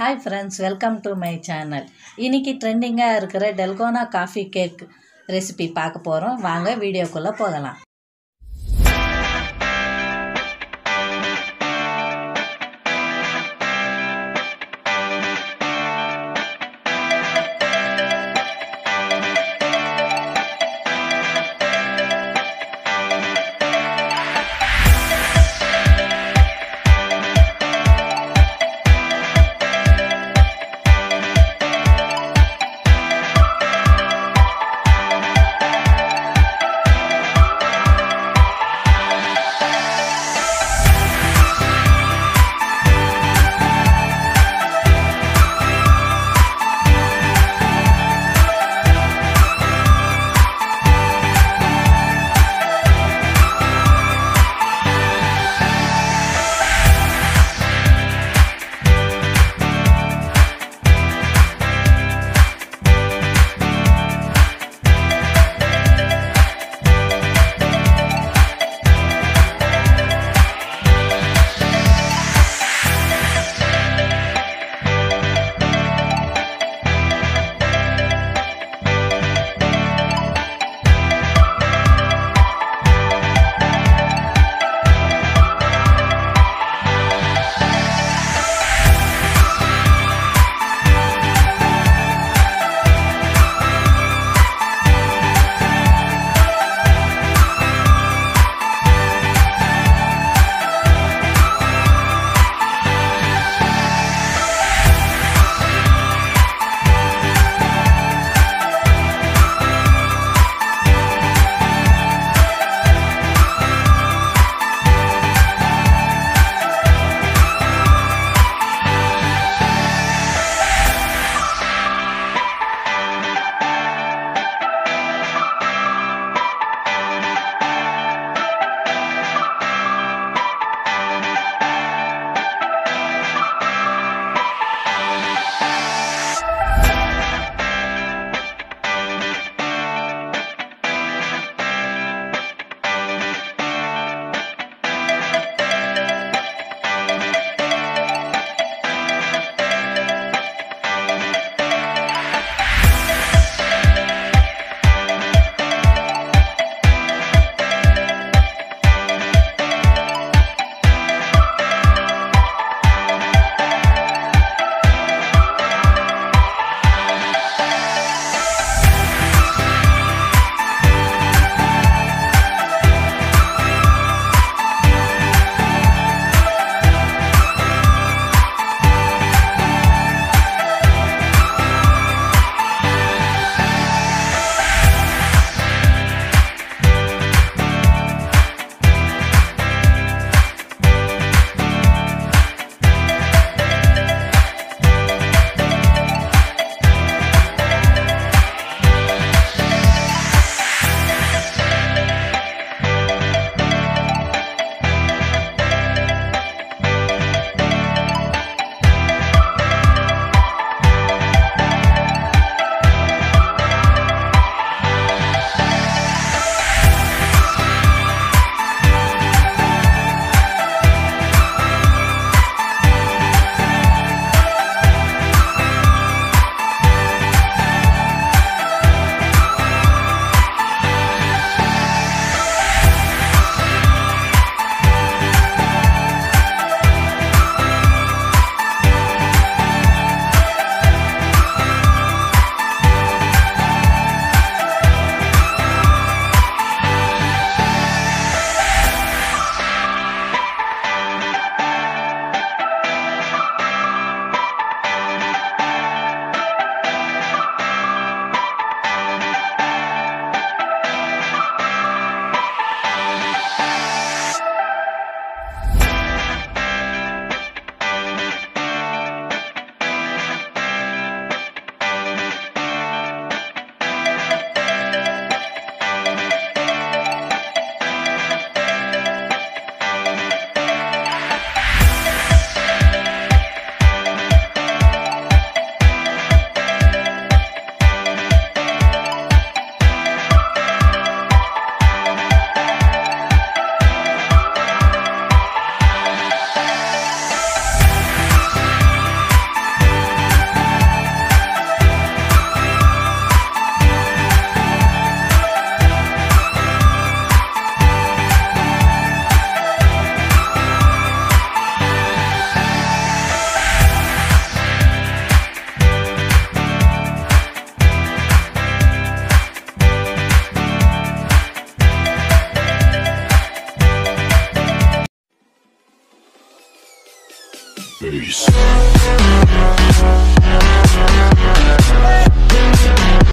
Hi friends welcome to my channel இன்றைக்கி ட்ரெண்டிங்காக இருக்கிற டெல்கோனா காஃபி கேக் ரெசிபி பார்க்க போகிறோம் வாங்க வீடியோக்குள்ளே போகலாம். Peace.